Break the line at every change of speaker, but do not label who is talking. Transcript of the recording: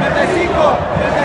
desde you.